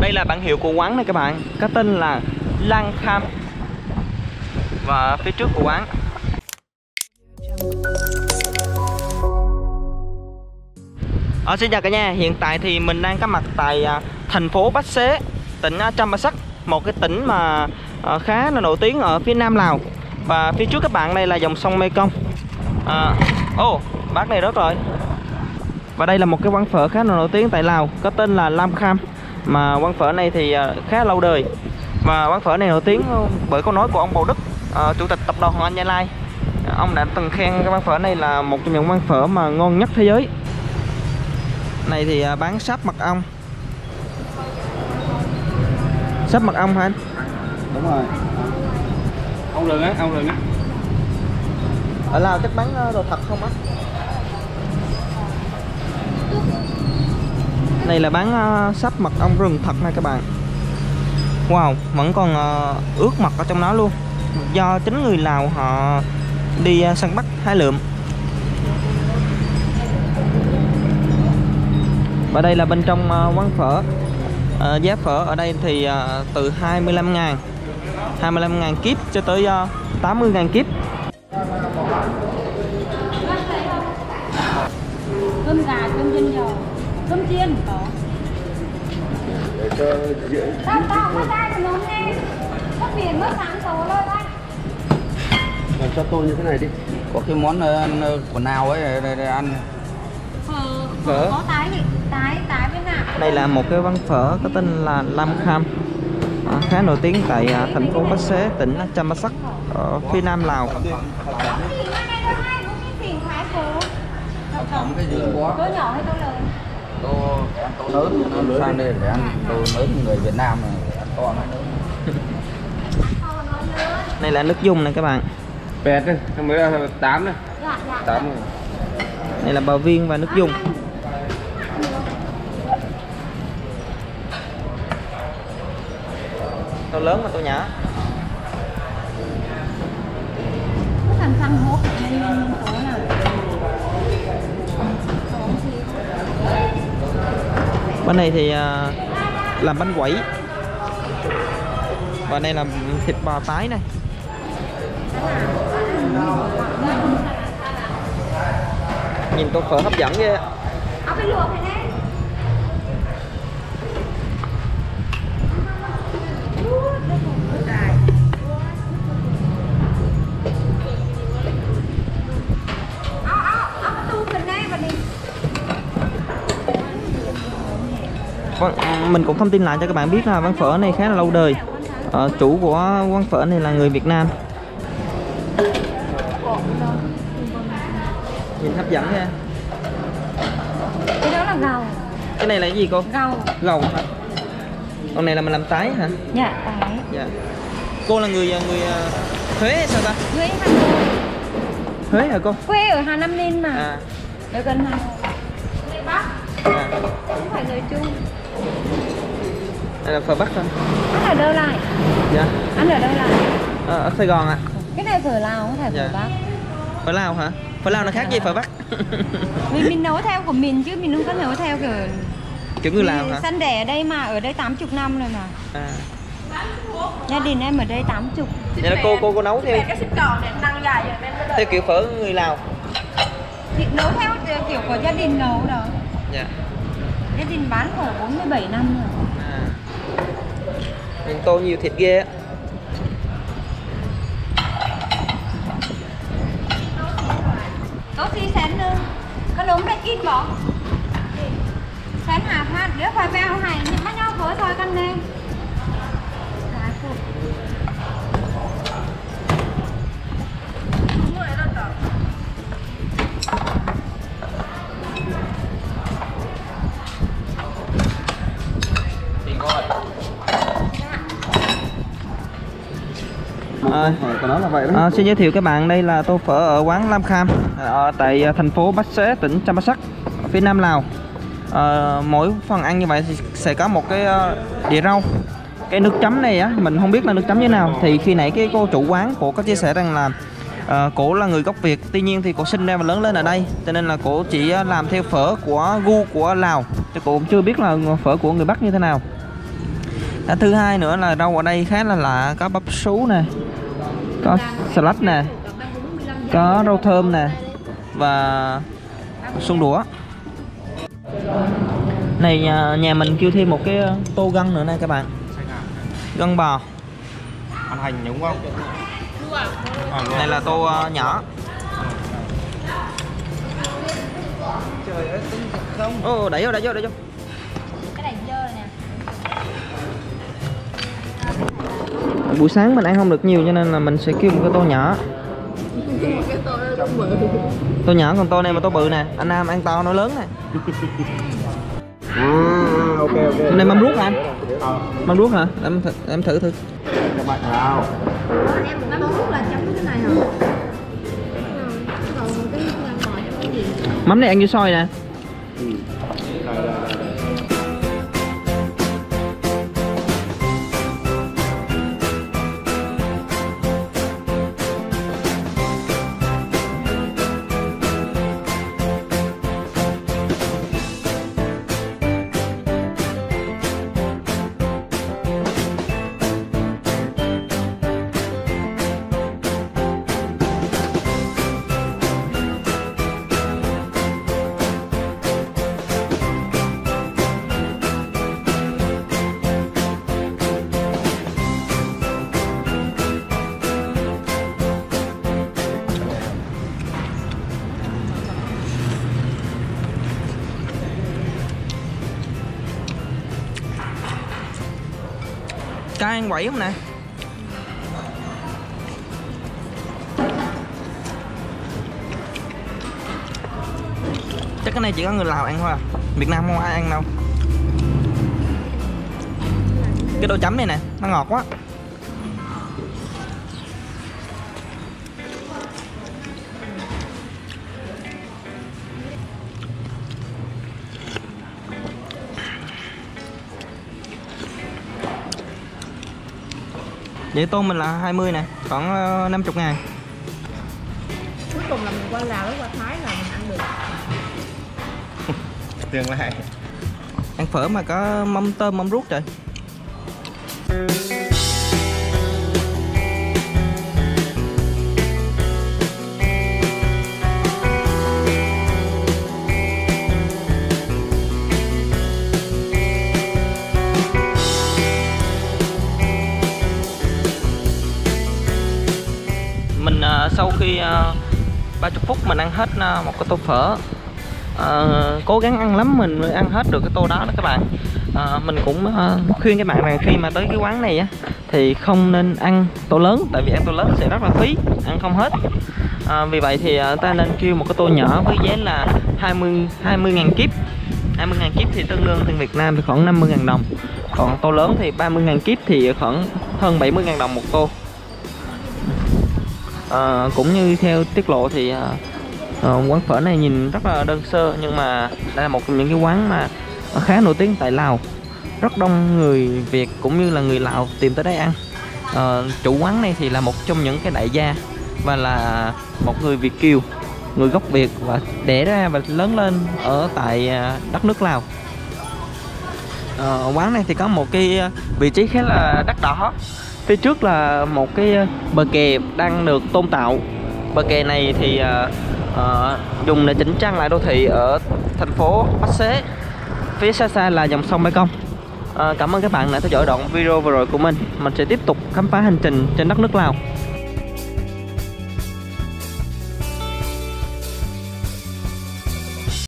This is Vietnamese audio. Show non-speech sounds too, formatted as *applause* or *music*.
đây là bản hiệu của quán này các bạn. Có tên là Lan Kham và phía trước của quán. Ờ, xin chào cả nhà, hiện tại thì mình đang có mặt tại à, thành phố Bách Xế, tỉnh à, Sắc, Một cái tỉnh mà à, khá là nổi tiếng ở phía nam Lào. Và phía trước các bạn đây là dòng sông Mekong. À, Ồ, bác này rớt rồi. Và đây là một cái quán phở khá là nổi tiếng tại Lào, có tên là Lam Kham. Mà quán phở này thì à, khá lâu đời. Và quán phở này nổi tiếng bởi câu nói của ông Bầu Đức, à, chủ tịch tập đoàn Hoàng Anh Gia Lai. Ông đã từng khen cái quán phở này là một trong những quán phở mà ngon nhất thế giới. Này thì à, bán sáp mật ong. Sáp mật ong hả anh? Đúng rồi. Ông rừng á ông rừng á. Ở Lào chắc bán ờ, đồ thật không á này là bán ờ, uh, sắp mật ong rừng thật nha các bạn. Wow vẫn còn uh, ướt mật ở trong đó luôn. Do chính người Lào họ đi uh, săn bắt hái lượm. Và đây là bên trong uh, quán phở. Uh, giá phở ở đây thì uh, từ 25 ngàn 25 ngàn kíp cho tới uh, 80 ngàn kíp. Cơm gà cơm dinh dầu cơm chiên. Có. Để cho dễ tao tao có dai của nó nghe mất biển mất sáng tổ lên anh làm cho tôi như thế này đi. Có cái món ờ, ờ, của nào ấy để, để ăn. Phở Phở. có tái nhỉ? Tái tái với nào? Đây là một cái quán phở có tên là Lam Kham. À, khá nổi tiếng tại à, thành phố Bách Xế tỉnh Champasak ở phía nam Lào. Đây cũng cái gì có tôi nhỏ hay tôi lớn tô ăn tô lớn nó sang đây để ăn. Tô lớn người Việt Nam này để ăn to nó lớn to nó lớn đây là nước dùng này các bạn. Pẹt đấy mới là tám này dạ dạ tám rồi. Đây là bào viên và nước dùng. Tô lớn và tô nhỏ. Thằng xăng hốt nên tối là bánh này thì à, làm bánh quẩy và đây là thịt bò tái này nhìn tô phở hấp dẫn ghê ạ. Mình cũng thông tin lại cho các bạn biết là quán phở này khá là lâu đời. Ờ, chủ của quán phở này là người Việt Nam. Nhìn hấp dẫn nha. Cái đó là gầu. Cái này là cái gì cô? Gầu. Gầu hả? Con này là mình làm tái hả? Dạ tái. Dạ. Cô là người người ờ, Huế hay sao ta? Huế Hà Nội. Huế hả cô? Quê ở Hà Nam Ninh mà. À, ở gần Hà Nội. Bắc à không phải người Trung đây là phở Bắc thôi. Ăn ở đâu lại? Dạ. Ăn ở đâu lại? Ờ, ở Sài Gòn ạ. Cái này phở Lào không phải phở Dạ. Bắc? Phở Lào hả? Phở Lào nó khác gì phở Bắc? *laughs* Vì mình nấu theo của mình chứ mình không có nấu theo kiểu kiểu người Lào hả? săn đẻ ở đây mà ở đây 80 năm rồi mà. À. gia đình em ở đây 80 vậy là cô cô cô nấu theo theo kiểu phở người Lào. Thì nấu theo kiểu của gia đình nấu đó. Dạ. Gia đình bán khổ 47 năm rồi à. Nhìn tô nhiều thịt ghê á. Có gì sáng nữa. Có đúng đây kín bỏ. Sáng hà phát đứa phải bao này nhưng mà nhau phở thôi căn nên của nó là vậy đó. À, xin giới thiệu các bạn. Đây là tô phở ở quán Lam Kham ở tại à, thành phố Bách Xế tỉnh Champasak phía nam Lào. À, mỗi phần ăn như vậy thì sẽ có một cái đĩa rau. Cái nước chấm này á mình không biết là nước chấm như nào. Thì khi nãy cái cô chủ quán cổ có chia sẻ rằng là à, cổ là người gốc Việt tuy nhiên thì cổ sinh ra và lớn lên ở đây. Cho nên là cổ chỉ làm theo phở của gu của Lào. Chứ cổ cũng chưa biết là phở của người Bắc như thế nào. À, thứ hai nữa là rau ở đây khá là lạ có bắp sú nè có salad nè có rau thơm nè và xuông đũa. Này nhà, nhà mình kêu thêm một cái ờ, tô gân nữa nè các bạn. Gân bò. Ăn hành đúng không? À, này là tô ờ, nhỏ. Trời ơi không? Ô đẩy vô đẩy vô đẩy vô buổi sáng mình ăn không được nhiều cho nên là mình sẽ kêu một cái tô nhỏ. Tô nhỏ còn tô này mà tô bự nè. Anh Nam ăn to nó lớn nè. À ok ok. Này mâm ruốc hả anh? Mâm ruốc hả? Em thử, em thử thử. Các bạn nào. Em nó bóng rút là chấm cái này hả mắm này ăn như soi nè Cá ăn quẩy không nè? Chắc cái này chỉ có người Lào ăn thôi à? Việt Nam không ai ăn đâu. Cái đồ chấm này nè, nó ngọt quá. Vậy tôm mình là 20 nè, khoảng ờ, 50 ngàn. Cuối cùng là mình qua Lào với qua Thái là mình ăn được. *laughs* Tương lại Ăn phở mà có mâm tôm mâm ruốc trời khi ờ, uh, 30 phút mình ăn hết ờ, một cái tô phở. Ờ, cố gắng ăn lắm mình mới ăn hết được cái tô đó đó các bạn. Ờ, mình cũng uh, khuyên các bạn rằng khi mà tới cái quán này á thì không nên ăn tô lớn tại vì ăn tô lớn sẽ rất là phí ăn không hết. Ờ, vì vậy thì uh, ta nên kêu một cái tô nhỏ với giá là 20 20 ngàn kíp. 20 ngàn kíp thì tương đương tiền Việt Nam thì khoảng 50 ngàn đồng. Còn tô lớn thì 30 ngàn kíp thì khoảng hơn 70 ngàn đồng một tô à, cũng như theo tiết lộ thì à, quán phở này nhìn rất là đơn sơ nhưng mà đây là một trong những cái quán mà khá nổi tiếng tại Lào. Rất đông người Việt cũng như là người Lào tìm tới đây ăn. À, chủ quán này thì là một trong những cái đại gia và là một người Việt kiều người gốc Việt và đẻ ra và lớn lên ở tại đất nước Lào. À, quán này thì có một cái vị trí khá là đắt đỏ phía trước là một cái ờ, bờ kè đang được tôn tạo. Bờ kè này thì uh, dùng để chỉnh trang lại đô thị ở thành phố Bắc Xế. Phía xa xa là dòng sông Mekong. Uh, cảm ơn các bạn đã theo dõi đoạn video vừa rồi của mình. Mình sẽ tiếp tục khám phá hành trình trên đất nước Lào.